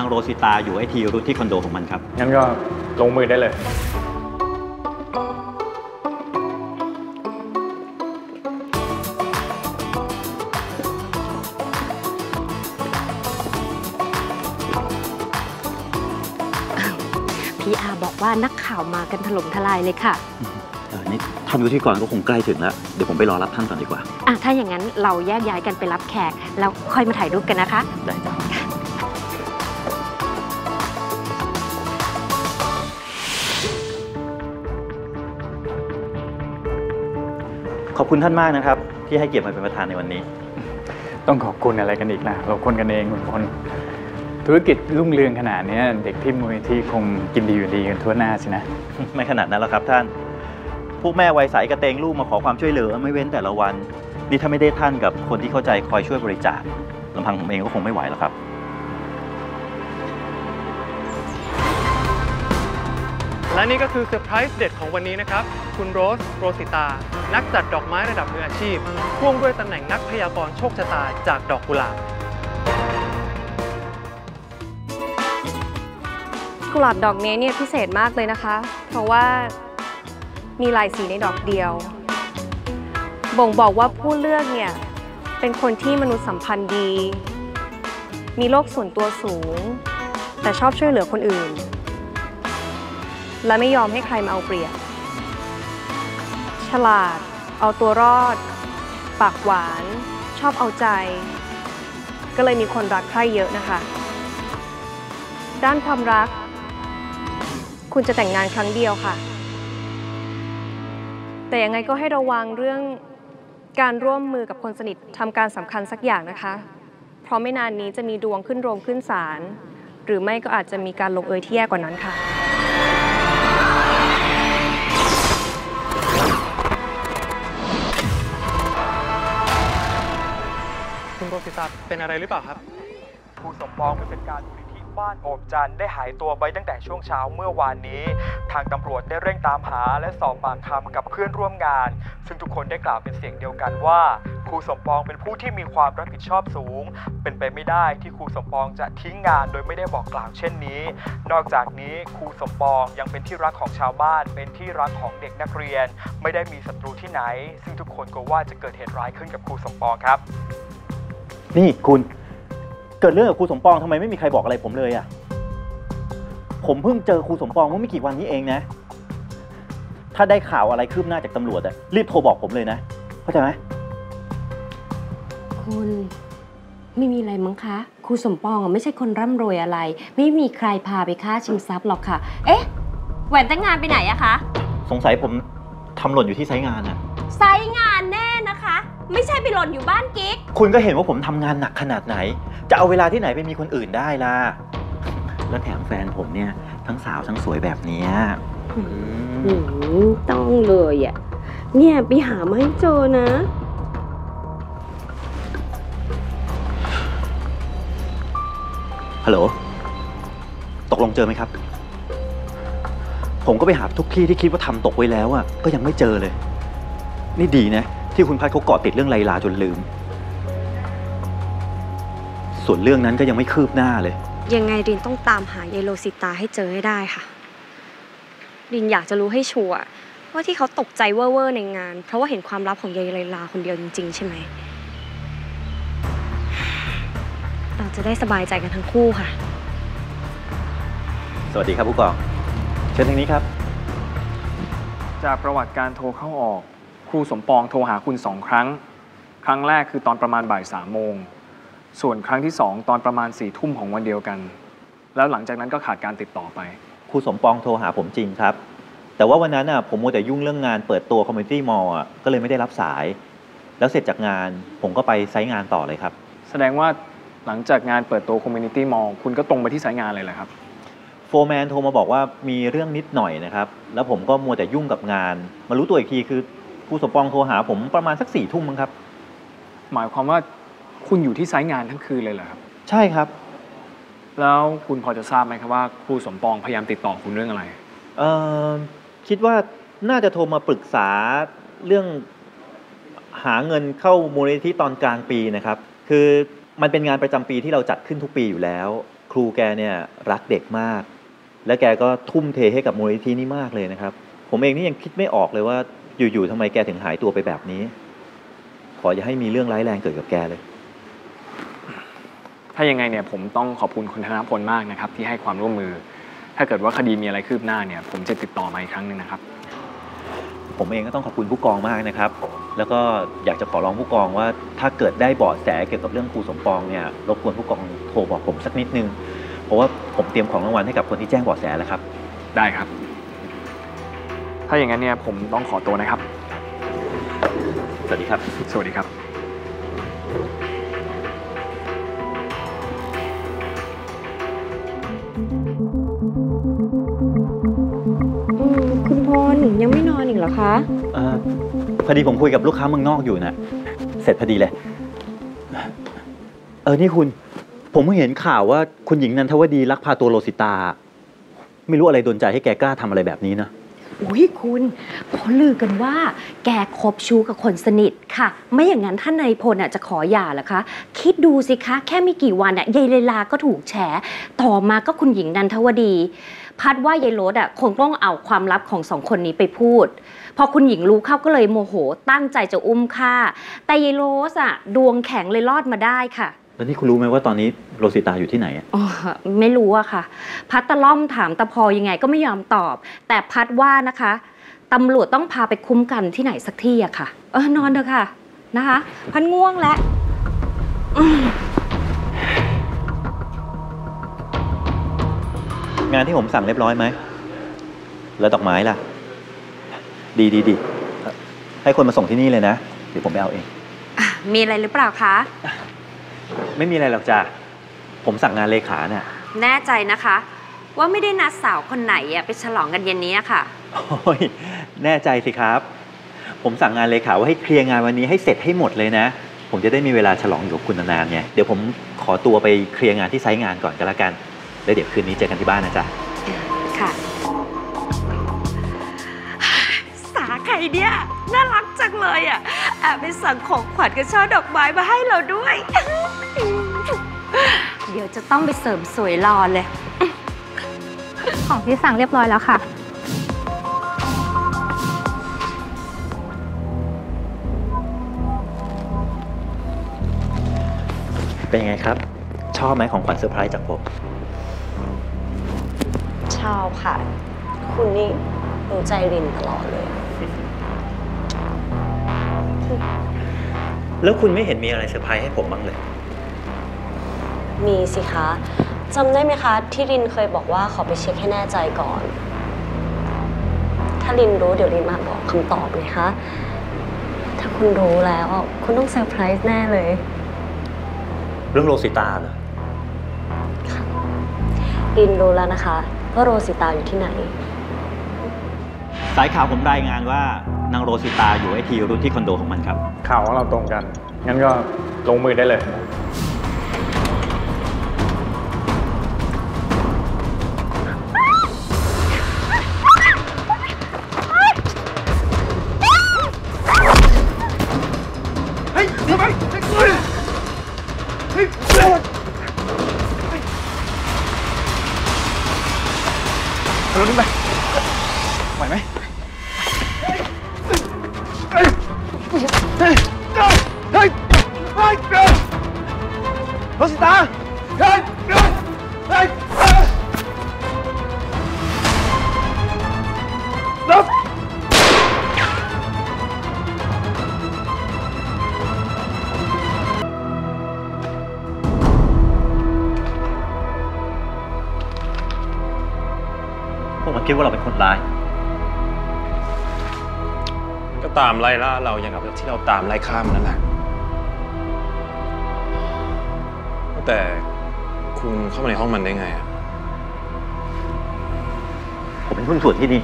นางโรสิตาอยู่ไอทีรุทที่คอนโดของมันครับ งั้นก็ลงมือได้เลย พี่อาบอกว่านักข่าวมากันถล่มทลายเลยค่ะ เออนี่ท่านวุฒิกรก็คงใกล้ถึงแล้ว เดี๋ยวผมไปรอรับท่านก่อนดีกว่า อะ ถ้าอย่างนั้นเราแยกย้ายกันไปรับแขก แล้วค่อยมาถ่ายรูปกันนะคะ ได้จ้ะ คุณท่านมากนะครับ ที่ให้เกียรติมาเป็นประธานในวันนี้ ต้องขอบคุณอะไรกันอีกล่ะ เราคนกันเองคุณพลธุรกิจรุ่งเรืองขนาดเนี้ยเด็กที่มูลนิธิคงกินดีอยู่ดีกันทั่วหน้าสินะ ไม่ขนาดนั้นหรอกครับท่านพวกแม่วัยใสกระเตงลูกมาขอความช่วยเหลือไม่เว้นแต่ละวัน นี่ถ้าไม่ได้ท่านกับคนที่เข้าใจคอยช่วยบริจาคลำพังผมเองก็คงไม่ไหวแล้วครับ และนี่ก็คือเซอร์ไพรส์เด็ดของวันนี้นะครับ คุณโรส โรสิตา นักจัดดอกไม้ระดับมืออาชีพ พ่วงด้วยตำแหน่งนักพยากรณ์โชคชะตาจากดอกกุหลาบ กุหลาบดอกนี้เนี่ยพิเศษมากเลยนะคะ เพราะว่ามีลายสีในดอกเดียว บ่งบอกว่าผู้เลือกเนี่ยเป็นคนที่มนุษยสัมพันธ์ดี มีโลกส่วนตัวสูง แต่ชอบช่วยเหลือคนอื่น และไม่ยอมให้ใครมาเอาเปรียบ ฉลาด เอาตัวรอด ปากหวาน ชอบเอาใจ ก็เลยมีคนรักใคร่เยอะนะคะ ด้านความรัก คุณจะแต่งงานครั้งเดียวค่ะ แต่ยังไงก็ให้ระวังเรื่องการร่วมมือกับคนสนิททำการสำคัญสักอย่างนะคะ เพราะไม่นานนี้จะมีดวงขึ้นโรงขึ้นศาลหรือไม่ก็อาจจะมีการลงเอยที่แย่กว่านั้นค่ะ คุณโรสิตาเป็นอะไรหรือเปล่าครับครูสมปองผู้จัดการมูลนิธิบ้านโอบจันทร์ได้หายตัวไปตั้งแต่ช่วงเช้าเมื่อวานนี้ ทางตำรวจได้เร่งตามหาและสอบปากคำกับเพื่อนร่วมงาน ซึ่งทุกคนได้กล่าวเป็นเสียงเดียวกันว่าครูสมปองเป็นผู้ที่มีความรับผิดชอบสูง เป็นไปไม่ได้ที่ครูสมปองจะทิ้งงานโดยไม่ได้บอกกล่าวเช่นนี้ นอกจากนี้ครูสมปองยังเป็นที่รักของชาวบ้าน เป็นที่รักของเด็กนักเรียน ไม่ได้มีศัตรูที่ไหน ซึ่งทุกคนก็ว่าจะเกิดเหตุร้ายขึ้นกับครูสมปองครับ นี่คุณเกิดเรื่องกับครูสมปองทำไมไม่มีใครบอกอะไรผมเลยอะ่ะ ผมเพิ่งเจอครูสมปองเมื่อไม่กี่วันนี้เองนะ ถ้าได้ข่าวอะไรคืบหน้าจากตำรวจอะรีบโทรบอกผมเลยนะ เข้าใจไหมคุณไม่มีอะไรมั้งคะครูสมปองอะไม่ใช่คนร่ำรวยอะไร ไม่มีใครพาไปฆ่าชิงทรัพย์หรอกค่ะ เอ๊ะแหวนแต่งงานไปไหนอะคะ สงสัยผมทำหล่นอยู่ที่ไซต์งานอะไซต์งานแน่นะคะ ไม่ใช่ไปหล่นอยู่บ้านกิ๊ก คุณก็เห็นว่าผมทำงานหนักขนาดไหน จะเอาเวลาที่ไหนไปมีคนอื่นได้ล่ะ แล้วแถมแฟนผมเนี่ย ทั้งสาวทั้งสวยแบบเนี้ยอืมหืมต้องเลยอะเนี่ยไปหามาให้เจอนะ ฮัลโหล ตกลงเจอไหมครับ ผมก็ไปหาทุกที่ที่คิดว่าทำตกไว้แล้วอะก็ยังไม่เจอเลย นี่ดีนะ ที่คุณพัดเขาเกาะติดเรื่องไลลาจนลืม ส่วนเรื่องนั้นก็ยังไม่คืบหน้าเลย ยังไงรินต้องตามหายายโลสิตาให้เจอให้ได้ค่ะ รินอยากจะรู้ให้ชัวร์ว่าที่เขาตกใจเว่อร์ๆในงาน เพราะว่าเห็นความลับของยายไลลาคนเดียวจริง ๆ ใช่ไหม เราจะได้สบายใจกันทั้งคู่ค่ะ สวัสดีครับผู้กอง เชิญทางนี้ครับ จากประวัติการโทรเข้าออก ครูสมปองโทรหาคุณสองครั้ง ครั้งแรกคือตอนประมาณบ่ายสามโมง ส่วนครั้งที่สองตอนประมาณสี่ทุ่มของวันเดียวกัน แล้วหลังจากนั้นก็ขาดการติดต่อไป ครูสมปองโทรหาผมจริงครับ แต่ว่าวันนั้นน่ะผมมัวแต่ยุ่งเรื่องงานเปิดตัว community mall ก็เลยไม่ได้รับสาย แล้วเสร็จจากงานผมก็ไปไซต์งานต่อเลยครับ แสดงว่าหลังจากงานเปิดตัว Community Mall คุณก็ตรงไปที่สายงานเลยแหละครับ โฟร์แมนโทรมาบอกว่ามีเรื่องนิดหน่อยนะครับ แล้วผมก็มัวแต่ยุ่งกับงาน มารู้ตัวอีกทีคือ ครูสมปองโทรหาผมประมาณสักสี่ทุ่มมั้งครับ หมายความว่าคุณอยู่ที่สายงานทั้งคืนเลยเหรอครับ ใช่ครับ แล้วคุณพอจะทราบไหมครับว่าครูสมปองพยายามติดต่อคุณเรื่องอะไร เอ่อคิดว่าน่าจะโทรมาปรึกษาเรื่องหาเงินเข้ามูลนิธิตอนกลางปีนะครับ คือมันเป็นงานประจำปีที่เราจัดขึ้นทุกปีอยู่แล้ว ครูแกเนี่ยรักเด็กมาก และแกก็ทุ่มเทให้กับมูลนิธินี้มากเลยนะครับ ผมเองนี่ยังคิดไม่ออกเลยว่า อยู่ๆทำไมแกถึงหายตัวไปแบบนี้ ขออย่าให้มีเรื่องร้ายแรงเกิดกับแกเลย ถ้ายังไงเนี่ยผมต้องขอบคุณคุณธนพลมากนะครับ ที่ให้ความร่วมมือ ถ้าเกิดว่าคดีมีอะไรคืบหน้าเนี่ย ผมจะติดต่อมาอีกครั้งหนึ่งนะครับ ผมเองก็ต้องขอบคุณผู้กองมากนะครับ แล้วก็อยากจะขอร้องผู้กองว่า ถ้าเกิดได้เบาะแสเกี่ยวกับเรื่องครูสมปองเนี่ยรบกวนผู้กองโทรบอกผมสักนิดนึง เพราะว่าผมเตรียมของรางวัลให้กับคนที่แจ้งเบาะแสแล้วครับ ได้ครับ ถ้าอย่างนั้นเนี่ยผมต้องขอตัวนะครับ สวัสดีครับ สวัสดีครับ อืมคุณพลยังไม่นอนอีกเหรอคะ เออพอดีผมคุยกับลูกค้าเมืองนอกอยู่นะเสร็จพอดีเลย เออ นี่คุณ ผมเพิ่งเห็นข่าวว่าคุณหญิงนันทวดีลักพาตัวโรสิตา ไม่รู้อะไรโดนใจให้แกกล้าทำอะไรแบบนี้นะ อุ้ยคุณเขาลือกันว่า แกคบชู้กับคนสนิทค่ะ ไม่อย่างนั้นท่านนายพลน่ะจะขอหย่าเหรอคะ คิดดูสิคะ แค่ไม่กี่วันอะยายเลลาก็ถูกแฉ ต่อมาก็คุณหญิงนันทวดี พัดว่ายายโรสอะคงต้องเอาความลับของสองคนนี้ไปพูด พอคุณหญิงรู้เข้าก็เลยโมโห ตั้งใจจะอุ้มฆ่า แต่ยายโรสอะดวงแข็งเลยรอดมาได้ค่ะ แล้วนี่คุณรู้ไหมว่าตอนนี้โรสิตาอยู่ที่ไหนอะอ๋อไม่รู้อะค่ะ พัดตะล่อมถามตะพอยังไงก็ไม่ยอมตอบ แต่พัดว่านะคะตำรวจต้องพาไปคุ้มกันที่ไหนสักที่อะค่ะ เออนอนเถอะค่ะนะคะ พัดง่วงแล้วอืมงานที่ผมสั่งเรียบร้อยไหม แล้วดอกไม้ล่ะ ดีดีดีเอ่อให้คนมาส่งที่นี่เลยนะ เดี๋ยวผมไปเอาเองอะมีอะไรหรือเปล่าคะ ไม่มีอะไรหรอกจ้ะผมสั่งงานเลขาเนี่ยแน่ใจนะคะ ว่าไม่ได้นัดสาวคนไหนอะไปฉลองกันเย็นนี้อะค่ะ โอ้ยแน่ใจสิครับ ผมสั่งงานเลขาว่าให้เคลียร์งานวันนี้ให้เสร็จให้หมดเลยนะ ผมจะได้มีเวลาฉลองอยู่กับคุณนานๆไงเดี๋ยวผมขอตัวไปเคลียร์งานที่ไซต์งานก่อนก็แล้วกัน แล้วเดี๋ยวคืนนี้เจอกันที่บ้านนะจ๊ะค่ะ สาไข่เนี่ยน่ารักจังเลยอะ แอบไปสั่งของขวัญกับช่อดอกไม้มาให้เราด้วย เดี๋ยวจะต้องไปเสริมสวยรอเลย ของที่สั่งเรียบร้อยแล้วค่ะ เป็นยังไงครับ ชอบไหมของขวัญเซอร์ไพรส์จากผม ชอบค่ะ คุณนี่รู้ใจรินตลอดเลย แล้วคุณไม่เห็นมีอะไรเซอร์ไพรส์ให้ผมบ้างเลย มีสิคะจำได้ไหมคะ ที่รินเคยบอกว่าขอไปเช็คให้แน่ใจก่อน ถ้ารินรู้เดี๋ยวรินมาบอกคำตอบเลยคะ ถ้าคุณรู้แล้วอะคุณต้องเซอร์ไพรส์แน่เลย เรื่องโรสิตาเหรอรินรู้แล้วนะคะว่าโรสิตาอยู่ที่ไหน สายข่าวผมรายงานว่า นางโรสิตาอยู่ไอ้ทีรุ่นที่คอนโดของมันครับข่าวของเราตรงกัน งั้นก็ลงมือได้เลย รสิตาเฮ้ยเฮ้ยเฮ้ยลบพวกมันคิดว่าเราเป็นคนร้าย ก็ตามไล่ล่าเราอย่างกับที่เราตามไล่ฆ่ามันนั่นแหละ แต่คุณเข้ามาในห้องมันได้ไงอะผมเป็นหุ้นส่วนที่นี่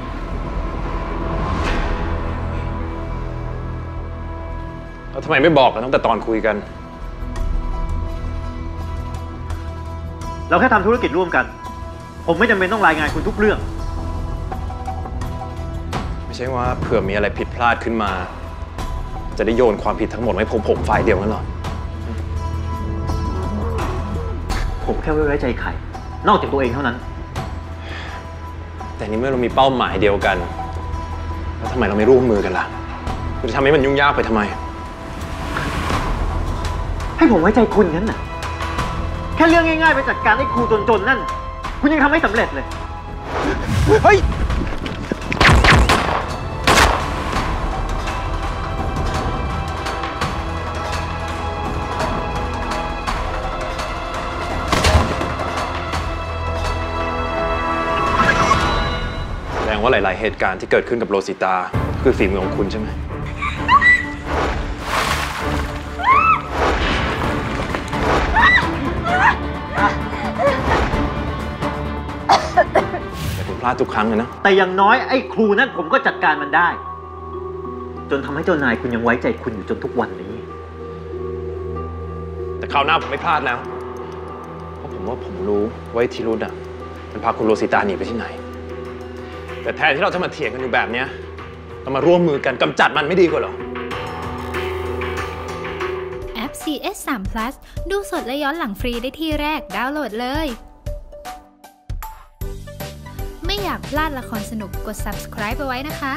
แล้วทำไมไม่บอกกันตั้งแต่ตอนคุยกัน เราแค่ทำธุรกิจร่วมกัน ผมไม่จำเป็นต้องรายงานคุณทุกเรื่อง ไม่ใช่ว่าเผื่อมีอะไรผิดพลาดขึ้นมา จะได้โยนความผิดทั้งหมดให้ผมผมฝ่ายเดียวกันหรอ ผมแค่ไม่ไว้ใจใคร นอกจากตัวเองเท่านั้น แต่นี่เมื่อเรามีเป้าหมายเดียวกัน แล้วทำไมเราไม่ร่วมมือกันล่ะคุณจะทำให้มันยุ่งยากไปทำไม ให้ผมไว้ใจคุณงั้นน่ะ แค่เรื่องง่ายๆไปจัดการไอ้ครูจนๆนั่น คุณยังทำไม่สำเร็จเลย เฮ้ย ว่าหลาย ๆ เหตุการณ์ที่เกิดขึ้นกับโรสิตา คือฝีมือของคุณใช่ไหม แต่คุณพลาดทุกครั้งเลยนะ แต่อย่างน้อยไอ้ครูนั่นผมก็จัดการมันได้ จนทำให้เจ้านายคุณยังไว้ใจคุณอยู่จนทุกวันนี้ แต่คราวหน้าผมไม่พลาดแล้ว เพราะผมว่าผมรู้ว่าไอ้ธีรุธอะ มันพาคุณโรสิตาหนีไปที่ไหน แต่แทนที่เราจะมาเถียงกันอยู่แบบเนี้ยเรามาร่วมมือกันกำจัดมันไม่ดีกว่าหรอ แอป CS 3 Plus ดูสดและย้อนหลังฟรีได้ที่แรกดาวน์โหลดเลย ไม่อยากพลาดละครสนุกกด subscribe ไปไว้นะคะ